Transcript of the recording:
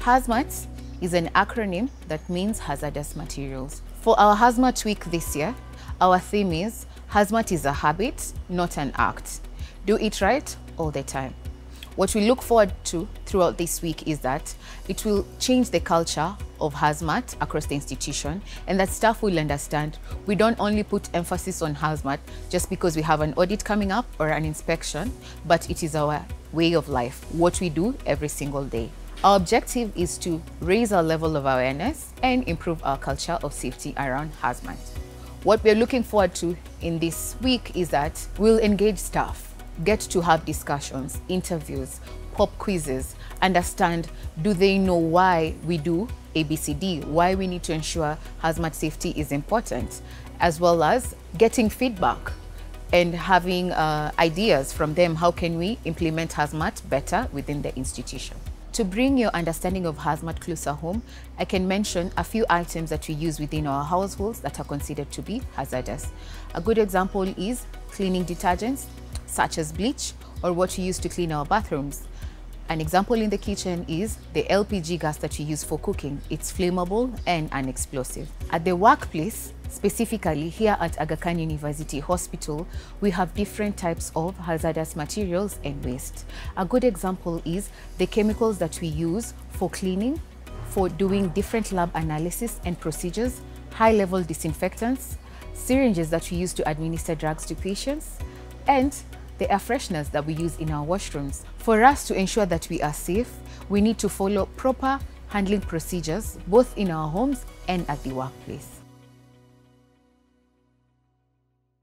HAZMAT is an acronym that means hazardous materials. For our HAZMAT week this year, our theme is HAZMAT is a habit, not an act. Do it right all the time. What we look forward to throughout this week is that it will change the culture of hazmat across the institution and that staff will understand we don't only put emphasis on hazmat just because we have an audit coming up or an inspection, but it is our way of life, what we do every single day. Our objective is to raise our level of awareness and improve our culture of safety around hazmat. What we're looking forward to in this week is that we'll engage staff get to have discussions, interviews, pop quizzes, understand do they know why we do ABCD, why we need to ensure hazmat safety is important, as well as getting feedback and having uh, ideas from them. How can we implement hazmat better within the institution? To bring your understanding of hazmat closer home, I can mention a few items that we use within our households that are considered to be hazardous. A good example is cleaning detergents, such as bleach or what we use to clean our bathrooms. An example in the kitchen is the LPG gas that we use for cooking. It's flammable and unexplosive. At the workplace, specifically here at Aga Khan University Hospital, we have different types of hazardous materials and waste. A good example is the chemicals that we use for cleaning, for doing different lab analysis and procedures, high-level disinfectants, syringes that we use to administer drugs to patients, and the air fresheners that we use in our washrooms. For us to ensure that we are safe, we need to follow proper handling procedures both in our homes and at the workplace.